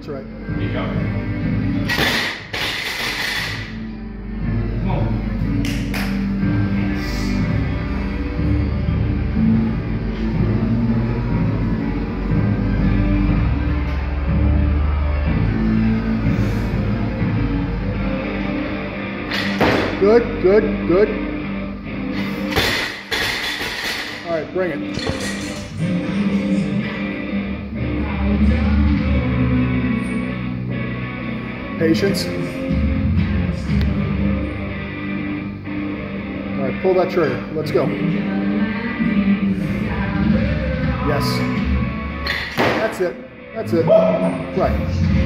That's right. You go. Good, good, good. All right, bring it. Patience. All right, pull that trigger. Let's go. Yes. That's it. That's it. Right.